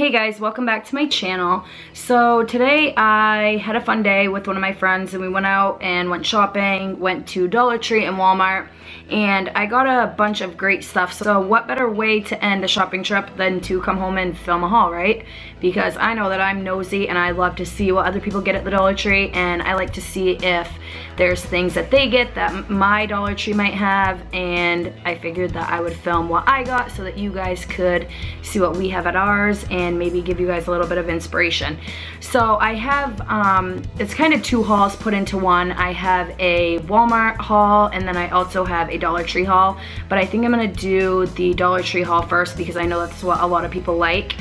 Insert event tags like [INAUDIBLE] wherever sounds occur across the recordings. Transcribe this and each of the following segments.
Hey guys, welcome back to my channel. So today I had a fun day with one of my friends and we went out and went shopping, went to Dollar Tree and Walmart and I got a bunch of great stuff. So what better way to end a shopping trip than to come home and film a haul, right? Because I know that I'm nosy and I love to see what other people get at the Dollar Tree and I like to see if there's things that they get that my Dollar Tree might have and I figured that I would film what I got so that you guys could see what we have at ours and maybe give you guys a little bit of inspiration. So I have, um, it's kind of two hauls put into one. I have a Walmart haul and then I also have a Dollar Tree haul, but I think I'm gonna do the Dollar Tree haul first because I know that's what a lot of people like.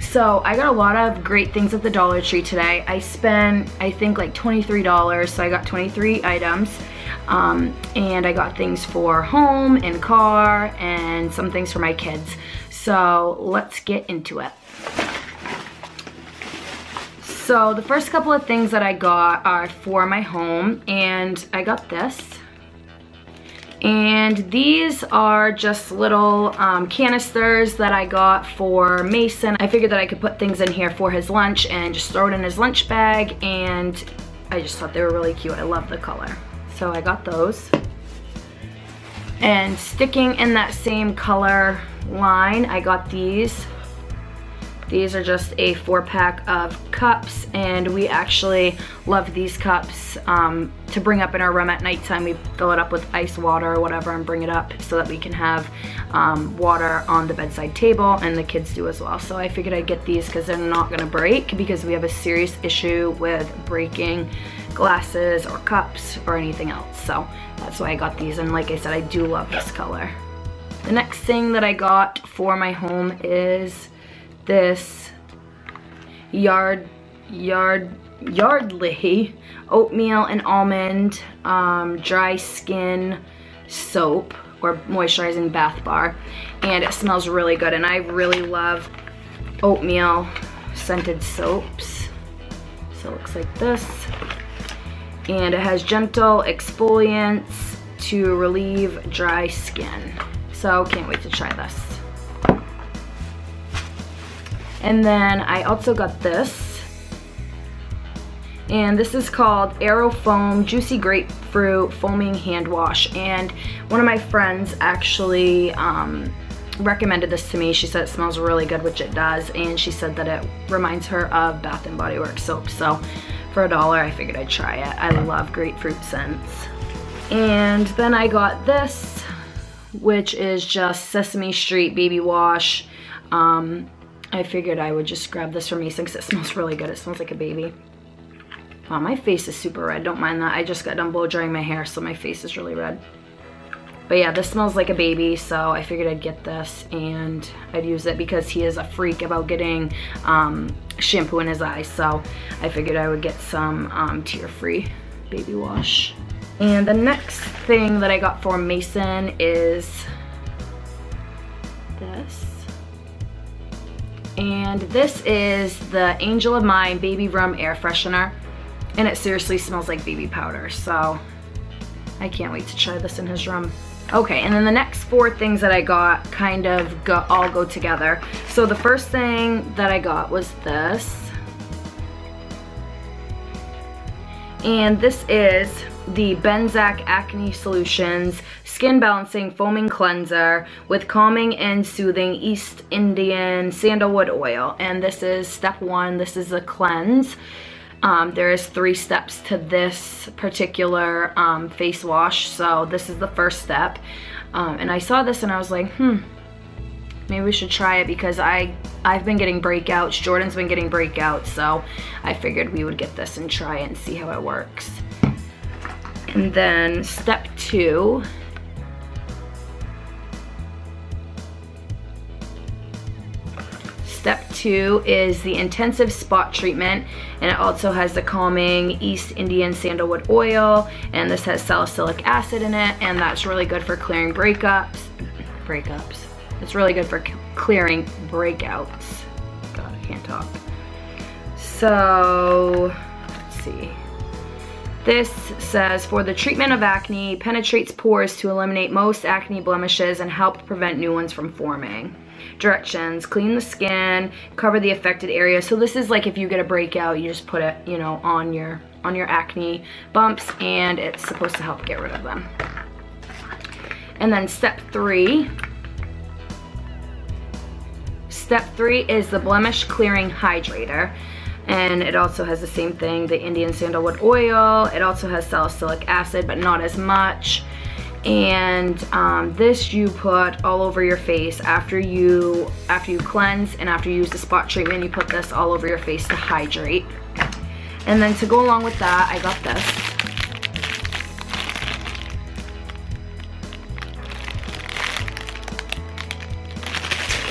So I got a lot of great things at the Dollar Tree today. I spent, I think like $23, so I got 23 items. Um, and I got things for home and car and some things for my kids. So let's get into it. So the first couple of things that I got are for my home and I got this. And these are just little um, canisters that I got for Mason. I figured that I could put things in here for his lunch and just throw it in his lunch bag and I just thought they were really cute. I love the color. So I got those. And sticking in that same color line, I got these these are just a four pack of cups and we actually love these cups um, to bring up in our room at nighttime. We fill it up with ice water or whatever and bring it up so that we can have um, water on the bedside table and the kids do as well. So I figured I'd get these because they're not gonna break because we have a serious issue with breaking glasses or cups or anything else. So that's why I got these and like I said, I do love this color. The next thing that I got for my home is this yard yard yardley oatmeal and almond um, dry skin soap or moisturizing bath bar and it smells really good and I really love oatmeal scented soaps. So it looks like this. And it has gentle exfoliants to relieve dry skin. So can't wait to try this and then I also got this. And this is called Aerofoam Juicy Grapefruit Foaming Hand Wash. And one of my friends actually um, recommended this to me. She said it smells really good, which it does. And she said that it reminds her of Bath & Body Works soap. So for a dollar, I figured I'd try it. I love grapefruit scents. And then I got this, which is just Sesame Street Baby Wash. Um, I figured I would just grab this from Mason because it smells really good. It smells like a baby. Wow, my face is super red. Don't mind that. I just got done blow drying my hair, so my face is really red. But yeah, this smells like a baby, so I figured I'd get this and I'd use it because he is a freak about getting um, shampoo in his eyes. So I figured I would get some um, tear-free baby wash. And the next thing that I got for Mason is this. And this is the Angel of Mine Baby Rum Air Freshener. And it seriously smells like baby powder. So I can't wait to try this in his room. Okay, and then the next four things that I got kind of go, all go together. So the first thing that I got was this. And this is the Benzac Acne Solutions Skin Balancing Foaming Cleanser with Calming and Soothing East Indian Sandalwood Oil. And this is step one, this is a cleanse. Um, there is three steps to this particular um, face wash, so this is the first step. Um, and I saw this and I was like, hmm, maybe we should try it because I, I've been getting breakouts, Jordan's been getting breakouts, so I figured we would get this and try it and see how it works. And then step two, Step two is the intensive spot treatment and it also has the calming East Indian sandalwood oil and this has salicylic acid in it and that's really good for clearing breakups, breakups. It's really good for clearing breakouts. God, I can't talk. So, let's see. This says, for the treatment of acne, penetrates pores to eliminate most acne blemishes and help prevent new ones from forming. Directions, clean the skin, cover the affected area. So this is like if you get a breakout, you just put it, you know, on your on your acne bumps and it's supposed to help get rid of them. And then step three, step three is the blemish clearing hydrator and it also has the same thing, the Indian sandalwood oil. It also has salicylic acid, but not as much. And um, this you put all over your face after you after you cleanse and after you use the spot treatment. You put this all over your face to hydrate. And then to go along with that, I got this.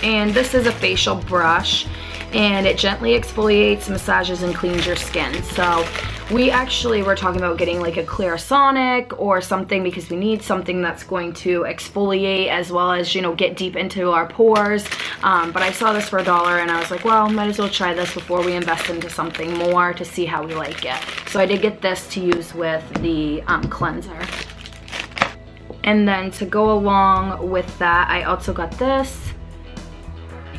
And this is a facial brush and it gently exfoliates, massages, and cleans your skin. So we actually were talking about getting like a Clarisonic or something because we need something that's going to exfoliate as well as, you know, get deep into our pores. Um, but I saw this for a dollar and I was like, well, might as well try this before we invest into something more to see how we like it. So I did get this to use with the um, cleanser. And then to go along with that, I also got this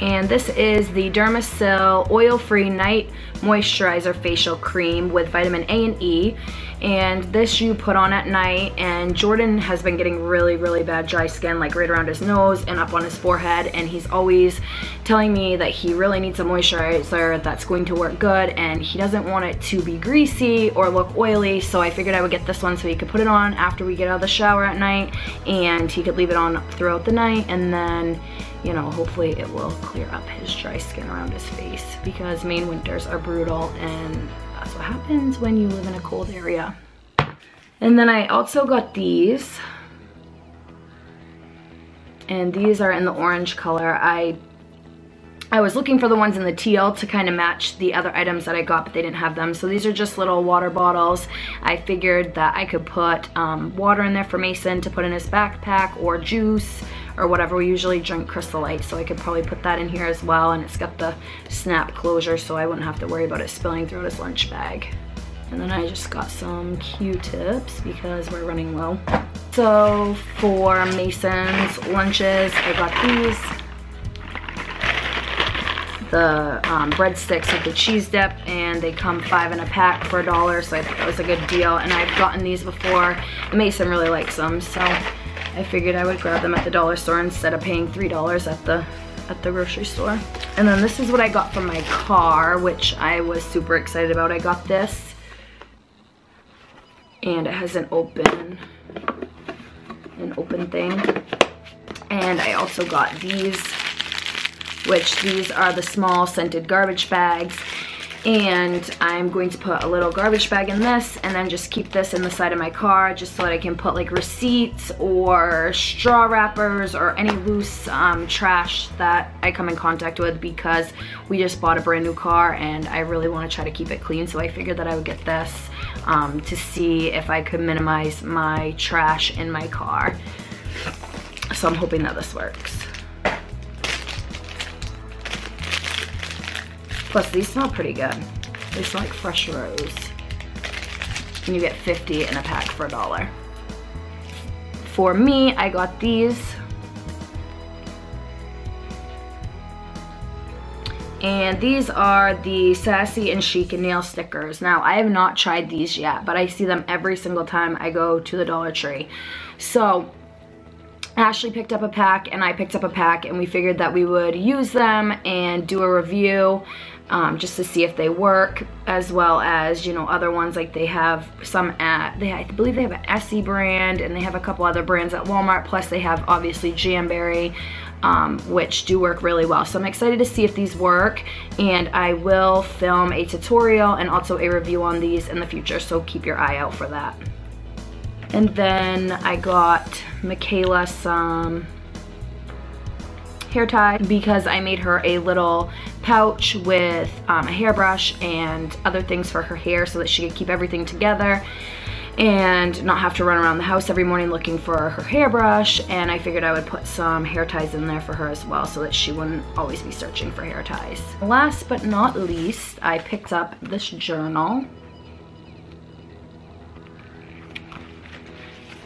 and this is the Dermasil Oil-Free Night Moisturizer Facial Cream with vitamin A and E and this you put on at night and Jordan has been getting really really bad dry skin like right around his nose and up on his forehead and he's always telling me that he really needs a moisturizer that's going to work good and he doesn't want it to be greasy or look oily so I figured I would get this one so he could put it on after we get out of the shower at night and he could leave it on throughout the night and then you know, hopefully it will clear up his dry skin around his face because Maine winters are brutal and that's what happens when you live in a cold area. And then I also got these. And these are in the orange color. I I was looking for the ones in the teal to kind of match the other items that I got, but they didn't have them. So these are just little water bottles. I figured that I could put um, water in there for Mason to put in his backpack or juice or whatever. We usually drink Crystal Light, so I could probably put that in here as well. And it's got the snap closure, so I wouldn't have to worry about it spilling throughout his lunch bag. And then I just got some Q-tips because we're running low. So for Mason's lunches, I got these. The um, breadsticks with the cheese dip and they come five in a pack for a dollar so I thought that was a good deal and I've gotten these before. Mason really likes them so I figured I would grab them at the dollar store instead of paying $3 at the at the grocery store. And then this is what I got from my car, which I was super excited about. I got this and it has an open an open thing. And I also got these, which these are the small scented garbage bags and I'm going to put a little garbage bag in this and then just keep this in the side of my car just so that I can put like receipts or straw wrappers or any loose um, trash that I come in contact with because we just bought a brand new car and I really want to try to keep it clean so I figured that I would get this um, to see if I could minimize my trash in my car. So I'm hoping that this works. Plus, these smell pretty good. They smell like fresh rose. And you get 50 in a pack for a dollar. For me, I got these. And these are the Sassy and Chic nail stickers. Now, I have not tried these yet, but I see them every single time I go to the Dollar Tree. So, Ashley picked up a pack and I picked up a pack and we figured that we would use them and do a review um, just to see if they work as well as you know other ones like they have some at they I believe they have an Essie brand and they have a couple other brands at Walmart plus they have obviously Jamberry um, which do work really well. So I'm excited to see if these work and I will film a tutorial and also a review on these in the future so keep your eye out for that. And then I got Michaela some hair tie because I made her a little pouch with um, a hairbrush and other things for her hair so that she could keep everything together and not have to run around the house every morning looking for her hairbrush and I figured I would put some hair ties in there for her as well so that she wouldn't always be searching for hair ties. Last but not least, I picked up this journal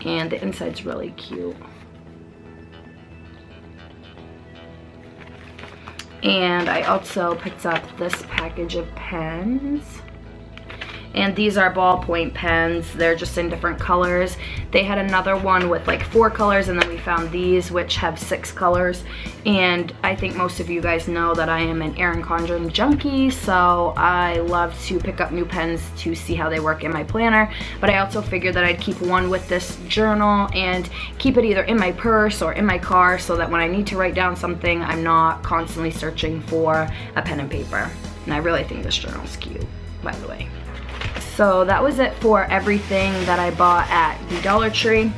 and the inside's really cute. And I also picked up this package of pens and these are ballpoint pens. They're just in different colors. They had another one with like four colors and then we found these which have six colors. And I think most of you guys know that I am an Erin Condren junkie, so I love to pick up new pens to see how they work in my planner. But I also figured that I'd keep one with this journal and keep it either in my purse or in my car so that when I need to write down something, I'm not constantly searching for a pen and paper. And I really think this journal is cute, by the way. So that was it for everything that I bought at the Dollar Tree.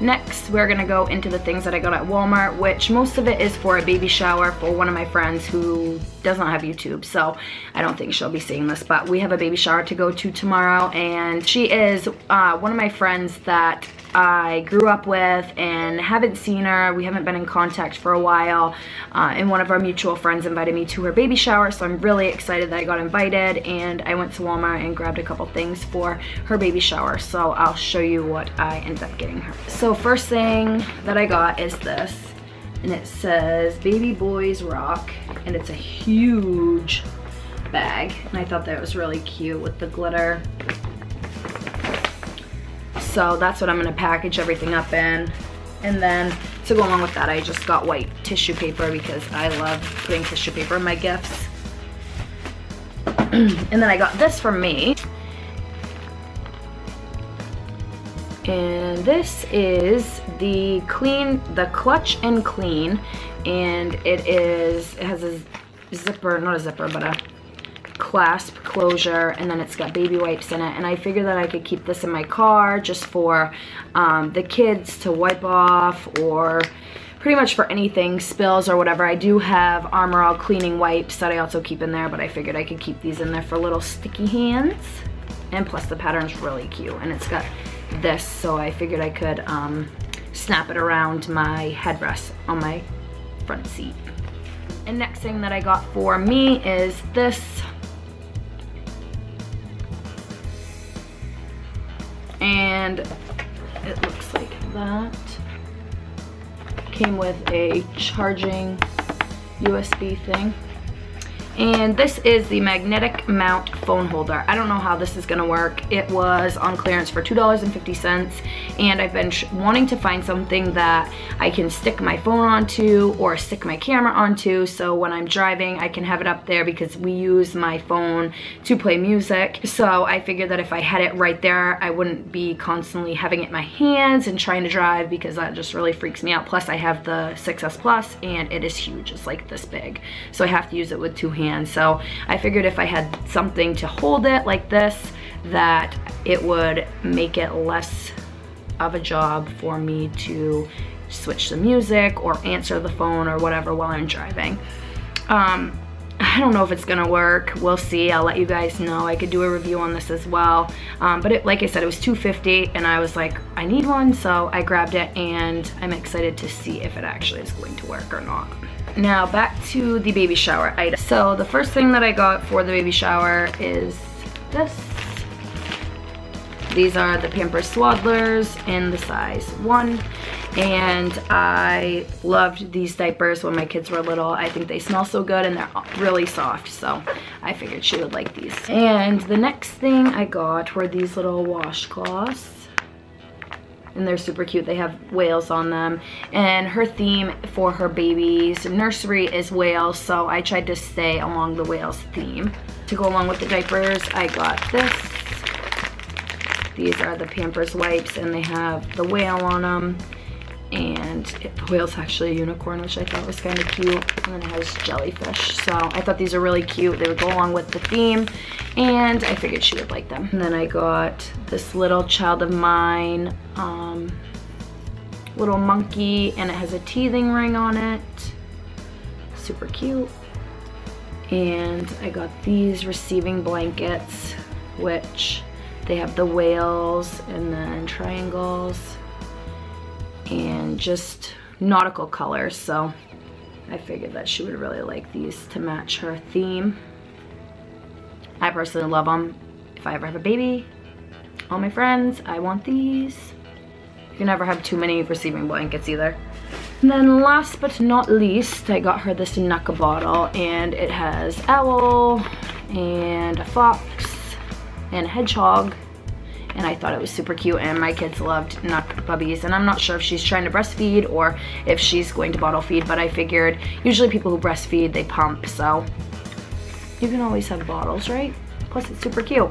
Next, we're gonna go into the things that I got at Walmart, which most of it is for a baby shower for one of my friends who does not have YouTube, so I don't think she'll be seeing this, but we have a baby shower to go to tomorrow, and she is uh, one of my friends that I grew up with and haven't seen her. We haven't been in contact for a while. Uh, and one of our mutual friends invited me to her baby shower, so I'm really excited that I got invited. And I went to Walmart and grabbed a couple things for her baby shower. So I'll show you what I ended up getting her. So first thing that I got is this. And it says Baby Boys Rock. And it's a huge bag. And I thought that was really cute with the glitter. So that's what I'm gonna package everything up in. And then to go along with that, I just got white tissue paper because I love putting tissue paper in my gifts. [CLEARS THROAT] and then I got this for me. And this is the clean, the clutch and clean. And it is, it has a zipper, not a zipper, but a clasp closure and then it's got baby wipes in it and I figured that I could keep this in my car just for um, the kids to wipe off or pretty much for anything, spills or whatever. I do have Armor All cleaning wipes that I also keep in there, but I figured I could keep these in there for little sticky hands. And plus the pattern's really cute and it's got this, so I figured I could um, snap it around my headrest on my front seat. And next thing that I got for me is this and it looks like that. Came with a charging USB thing. And this is the magnetic mount phone holder. I don't know how this is gonna work. It was on clearance for $2.50 and I've been wanting to find something that I can stick my phone onto or stick my camera onto so when I'm driving I can have it up there because we use my phone to play music. So I figured that if I had it right there I wouldn't be constantly having it in my hands and trying to drive because that just really freaks me out. Plus I have the 6S Plus and it is huge. It's like this big. So I have to use it with two hands hand. So I figured if I had something to hold it like this, that it would make it less of a job for me to switch the music or answer the phone or whatever while I'm driving. Um, I don't know if it's gonna work. We'll see. I'll let you guys know. I could do a review on this as well. Um, but it, like I said, it was 250 and I was like, I need one. So I grabbed it and I'm excited to see if it actually is going to work or not. Now back to the baby shower item. So the first thing that I got for the baby shower is this. These are the Pampers Swaddlers in the size one. And I loved these diapers when my kids were little. I think they smell so good and they're really soft. So I figured she would like these. And the next thing I got were these little washcloths and they're super cute. They have whales on them. And her theme for her baby's nursery is whales, so I tried to stay along the whales theme. To go along with the diapers, I got this. These are the Pampers wipes, and they have the whale on them and it, the whale's actually a unicorn, which I thought was kind of cute. And then it has jellyfish. So I thought these are really cute. They would go along with the theme, and I figured she would like them. And then I got this little child of mine, um, little monkey, and it has a teething ring on it. Super cute. And I got these receiving blankets, which they have the whales and then triangles and just nautical colors. So I figured that she would really like these to match her theme. I personally love them. If I ever have a baby, all my friends, I want these. can never have too many receiving blankets either. And then last but not least, I got her this NUCA bottle and it has owl and a fox and a hedgehog and I thought it was super cute and my kids loved NUK puppies and I'm not sure if she's trying to breastfeed or if she's going to bottle feed but I figured usually people who breastfeed they pump so you can always have bottles right plus it's super cute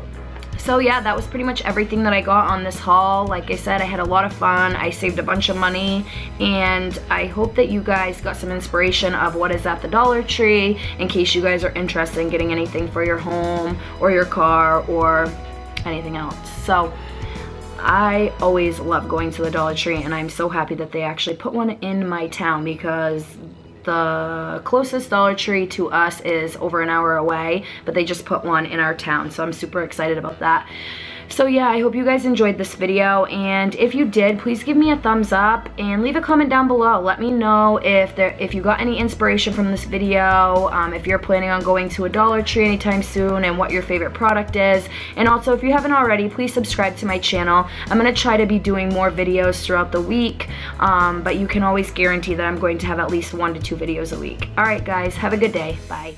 so yeah, that was pretty much everything that I got on this haul. Like I said, I had a lot of fun. I saved a bunch of money and I hope that you guys got some inspiration of what is at the Dollar Tree in case you guys are interested in getting anything for your home or your car or anything else. So I always love going to the Dollar Tree and I'm so happy that they actually put one in my town because the closest Dollar Tree to us is over an hour away, but they just put one in our town, so I'm super excited about that. So yeah, I hope you guys enjoyed this video, and if you did, please give me a thumbs up and leave a comment down below. Let me know if there if you got any inspiration from this video, um, if you're planning on going to a Dollar Tree anytime soon, and what your favorite product is. And also, if you haven't already, please subscribe to my channel. I'm gonna try to be doing more videos throughout the week, um, but you can always guarantee that I'm going to have at least one to two videos a week. All right, guys, have a good day. Bye.